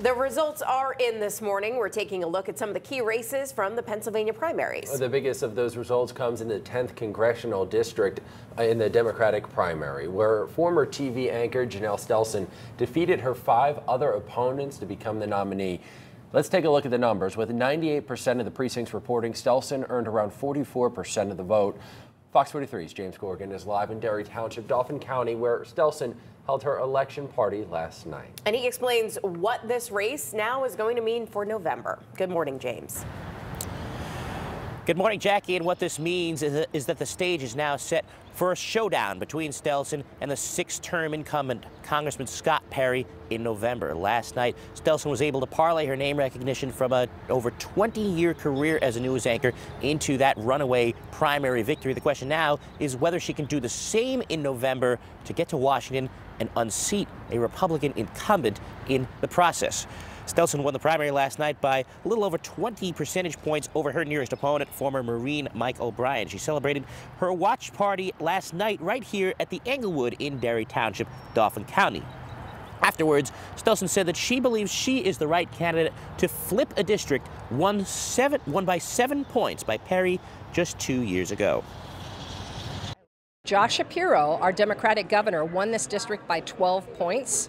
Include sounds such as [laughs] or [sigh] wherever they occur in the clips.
The results are in this morning. We're taking a look at some of the key races from the Pennsylvania primaries. The biggest of those results comes in the 10th congressional district uh, in the Democratic primary, where former TV anchor Janelle Stelson defeated her five other opponents to become the nominee. Let's take a look at the numbers. With 98% of the precincts reporting, Stelson earned around 44% of the vote. Fox 43's James Corrigan is live in Derry Township, Dauphin County, where Stelson held her election party last night. And he explains what this race now is going to mean for November. Good morning, James. Good morning, Jackie. And what this means is that, the stage is now set for a showdown between Stelson and the six-term incumbent Congressman Scott Perry in November. Last night, Stelson was able to parlay her name recognition from a over 20-year career as a news anchor into that runaway primary victory. The question now is whether she can do the same in November to get to Washington and unseat a Republican incumbent in the process. Stelson won the primary last night by a little over 20 percentage points over her nearest opponent, former Marine Mike O'Brien. She celebrated her watch party last night right here at the Englewood in Derry Township, Dauphin County. Afterwards, Stelson said that she believes she is the right candidate to flip a district won, seven, won by seven points by Perry just two years ago. Josh Shapiro, our Democratic governor, won this district by 12 points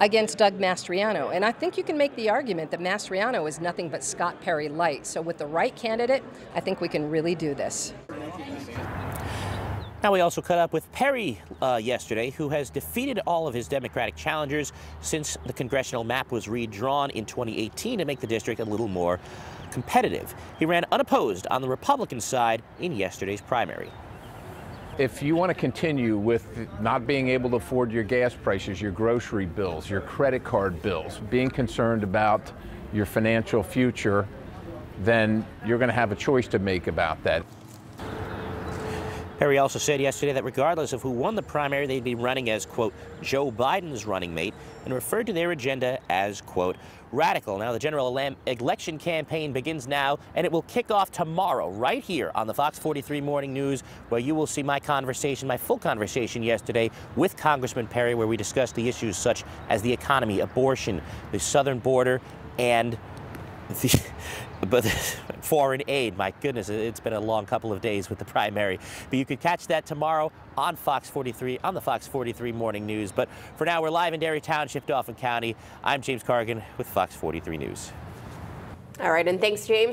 against Doug Mastriano. And I think you can make the argument that Mastriano is nothing but Scott Perry light. So with the right candidate, I think we can really do this. Now, we also caught up with Perry uh, yesterday, who has defeated all of his Democratic challengers since the congressional map was redrawn in 2018 to make the district a little more competitive. He ran unopposed on the Republican side in yesterday's primary. If you want to continue with not being able to afford your gas prices, your grocery bills, your credit card bills, being concerned about your financial future, then you're going to have a choice to make about that. Perry also said yesterday that regardless of who won the primary, they'd be running as, quote, Joe Biden's running mate, and referred to their agenda as, quote, radical. Now, the general election campaign begins now, and it will kick off tomorrow, right here on the Fox 43 Morning News, where you will see my conversation, my full conversation yesterday with Congressman Perry, where we discussed the issues such as the economy, abortion, the southern border, and [laughs] the, but [laughs] foreign aid, my goodness, it's been a long couple of days with the primary. But you could catch that tomorrow on Fox 43, on the Fox 43 Morning News. But for now, we're live in Derry Township, Dauphin County. I'm James Corrigan with Fox 43 News. All right, and thanks, James.